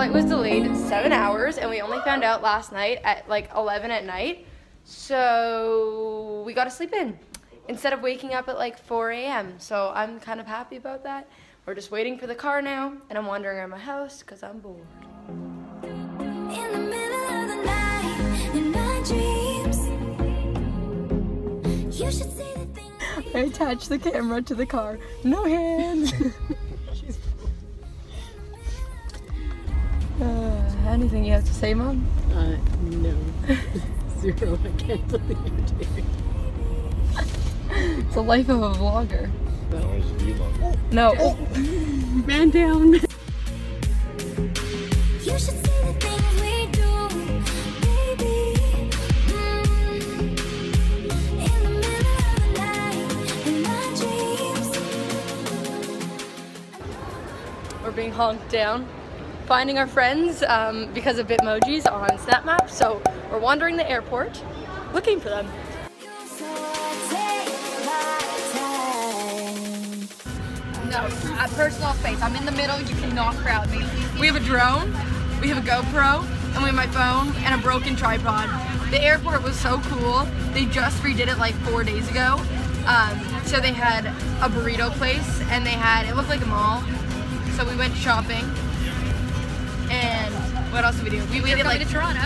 flight was delayed seven hours, and we only found out last night at like 11 at night. So we got to sleep in instead of waking up at like 4 a.m. So I'm kind of happy about that. We're just waiting for the car now, and I'm wandering around my house because I'm bored. In the middle of the night, in my dreams, you should see the things. I attached the camera to the car. No hands. anything you have to say, Mom? Uh, no. Zero. I can't believe you're doing It's the life of a vlogger. That was vlog. No. Man down. You should see the things we do, baby. Mm. In the middle of the night, in my dreams. We're being honked down. Finding our friends um, because of Bitmojis on Snap Map. So we're wandering the airport looking for them. No, a personal space. I'm in the middle. You cannot crowd me. We have a drone, we have a GoPro, and we have my phone and a broken tripod. The airport was so cool. They just redid it like four days ago. Um, so they had a burrito place and they had it looked like a mall. So we went shopping. And what else did we do? We waited like to Toronto.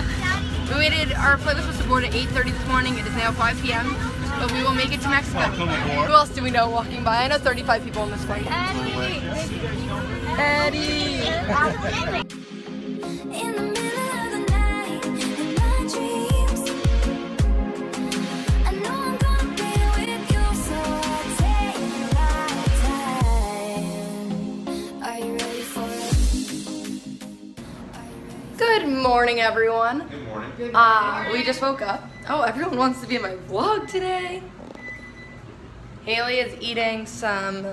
we waited. Our flight was supposed to board at 8:30 this morning. It is now 5 p.m. But we will make it to Mexico. Who else do we know walking by? I know 35 people on this flight. Eddie. In morning, everyone. Good morning. Uh, we just woke up. Oh, everyone wants to be in my vlog today. Haley is eating some.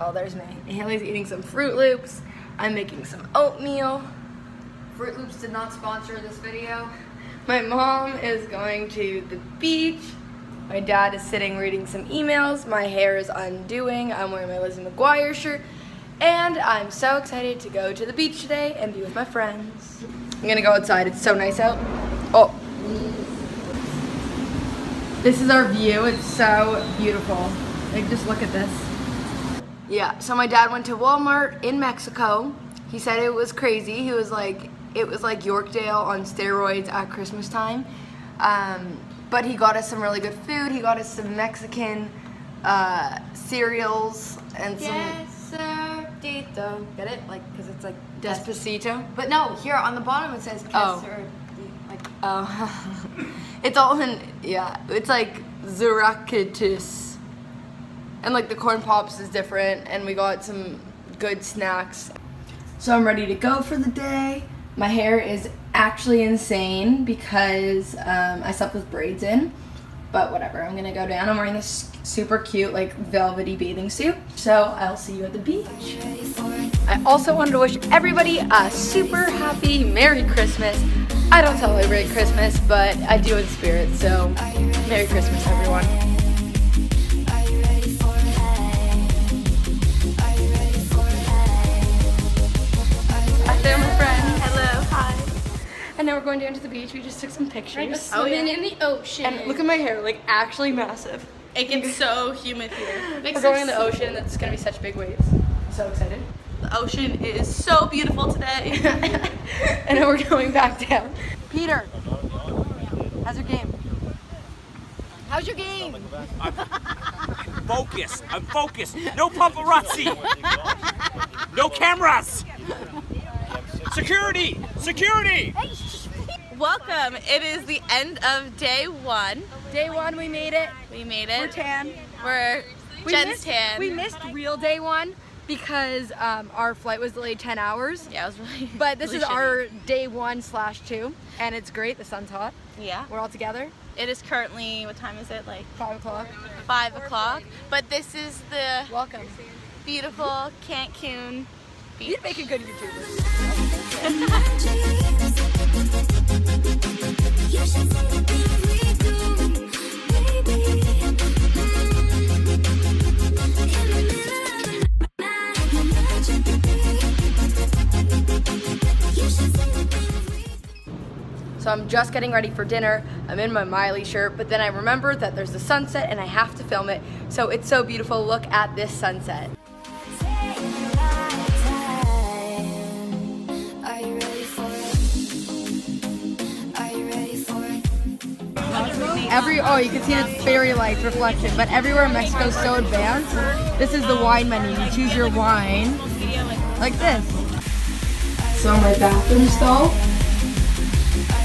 Oh, there's me. Haley's eating some Froot Loops. I'm making some oatmeal. Froot Loops did not sponsor this video. My mom is going to the beach. My dad is sitting reading some emails. My hair is undoing. I'm wearing my Lizzie McGuire shirt. And I'm so excited to go to the beach today and be with my friends. I'm gonna go outside. It's so nice out. Oh. This is our view. It's so beautiful. Like, just look at this. Yeah, so my dad went to Walmart in Mexico. He said it was crazy. He was like, it was like Yorkdale on steroids at Christmas time. Um, but he got us some really good food. He got us some Mexican uh, cereals and some. Despacito. Get it? Like, because it's like Despacito. But no, here on the bottom it says Oh. like Oh, it's all in yeah. It's like Zucaritas, and like the corn pops is different, and we got some good snacks. So I'm ready to go for the day. My hair is actually insane because um, I slept with braids in, but whatever. I'm gonna go down. I'm wearing this super cute like velvety bathing suit. So I'll see you at the beach. I also wanted to wish everybody a super happy Merry Christmas. I don't celebrate Christmas, but I do in spirit, so Merry Christmas, everyone. And now we're going down to the beach. We just took some pictures. Oh, swimming in the ocean. And look at my hair, like actually massive. it gets so humid here. We're going in the ocean. That's gonna be such big waves. So excited. The ocean is so beautiful today. and then we're going back down. Peter, how's your game? How's your game? Focus. I'm focused. No paparazzi. No cameras. Security. Security. Welcome. It is the end of day one. Day one, we made it. We made it. We're tan. We're We Jen's missed, tan. We missed real day one because um, our flight was delayed 10 hours. Yeah, it was really. But this really is shitty. our day one slash two, and it's great. The sun's hot. Yeah. We're all together. It is currently what time is it? Like Five o'clock. five o'clock. But this is the Welcome. beautiful Cancun beach. You'd make a good YouTuber. So I'm just getting ready for dinner. I'm in my Miley shirt, but then I remember that there's a sunset and I have to film it. So it's so beautiful. Look at this sunset. Every oh, you can see the fairy lights reflection, but everywhere in Mexico is so advanced. This is the wine menu. You choose your wine like this. So my bathroom stall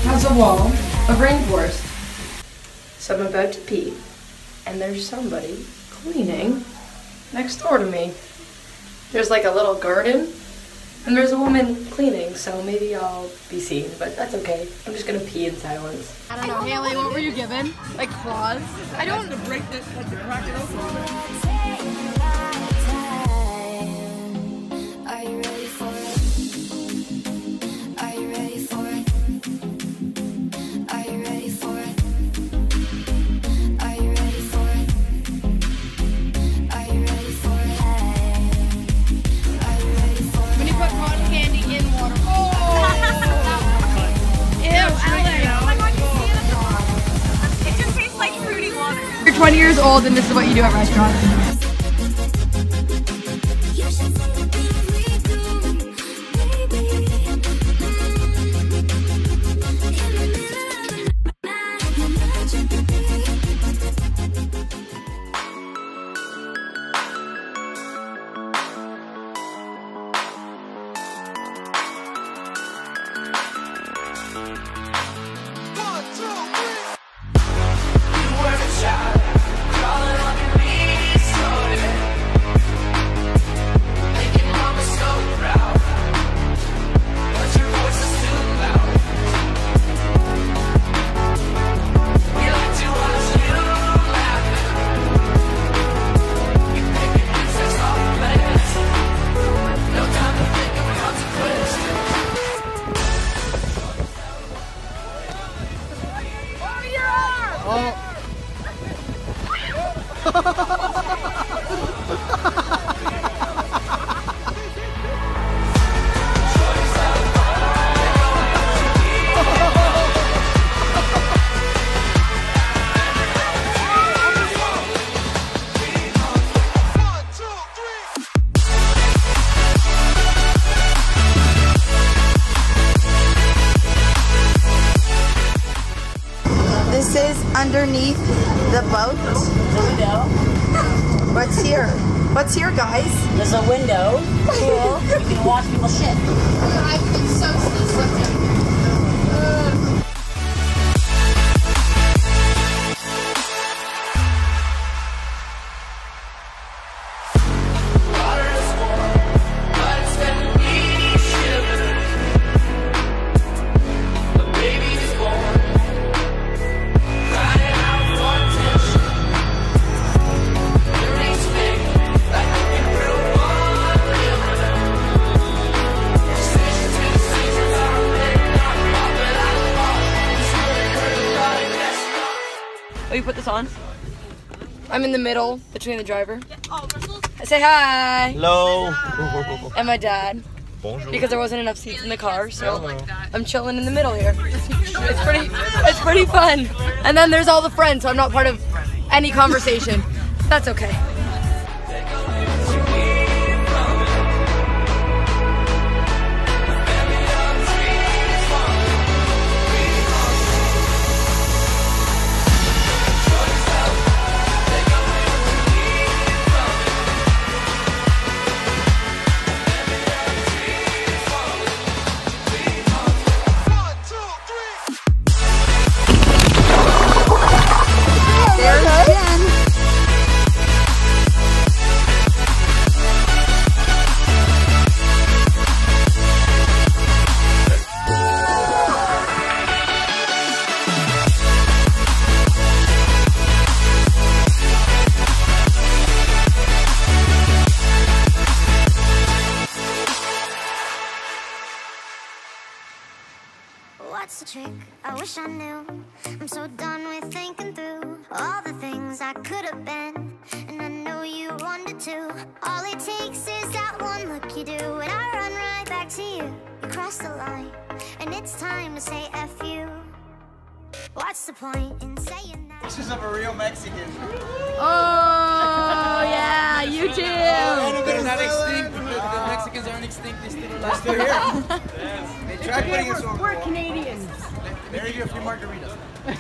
has a wall of rainforest. So I'm about to pee, and there's somebody cleaning next door to me. There's like a little garden, and there's a woman cleaning, so maybe I'll be seen, but that's okay. I'm just gonna pee in silence. I don't know, Haley, what were you given? Like claws? I don't. Take my time. Are you ready old and this is what you do at restaurants. Underneath the boat. The window. What's here? What's here, guys? There's a window. Cool. you can watch people shit. Oh, you put this on? I'm in the middle between the driver. I say hi. Hello. And my dad. Bonjour. Because there wasn't enough seats in the car, so I'm chilling in the middle here. It's pretty it's pretty fun. And then there's all the friends, so I'm not part of any conversation. That's okay. What's the trick? I wish I knew. I'm so done with thinking through all the things I could have been. And I know you wanted to. All it takes is that one look you do, and I run right back to you. You cross the line, and it's time to say F you. What's the point in saying that? Pictures of a real Mexican. Oh yeah, YouTube. They're not extinct. The, the Mexicans aren't extinct. They still alive. still here. They try putting us on. We're Canadians. There you go, a few margaritas.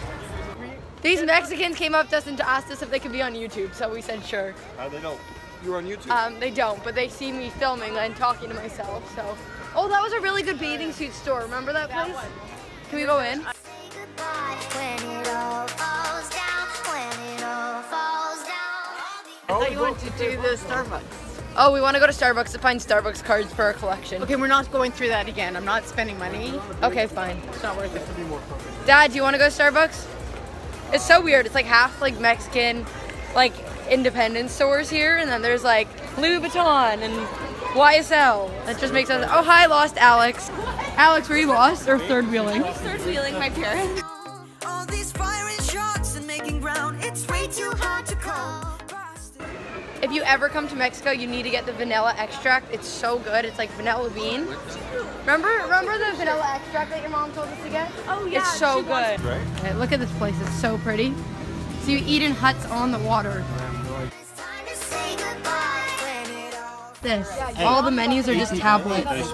These Mexicans came up to us and asked us if they could be on YouTube, so we said sure. How they don't? You're on YouTube. Um, they don't, but they see me filming and talking to myself. So, oh, that was a really good bathing suit store. Remember that place? Can we go in? Say goodbye when it all falls down. When it all falls down. I thought you wanted to do the Starbucks. Oh, we want to go to Starbucks to find Starbucks cards for our collection. Okay, we're not going through that again. I'm not spending money. Okay, fine. It's not worth it. Dad, do you want to go to Starbucks? It's so weird. It's like half like Mexican, like independent stores here, and then there's like Louis Vuitton and YSL. It just makes sense. Oh, hi, lost Alex. Alex, were you lost or third wheeling? Third wheeling my parents. If you ever come to Mexico, you need to get the vanilla extract. It's so good. It's like vanilla bean. Remember, remember the vanilla extract that your mom told us to get? Oh yeah. It's so she wants- good. Okay, look at this place. It's so pretty. So you eat in huts on the water. It's time to say goodbye when it all This. All the menus are just tablets.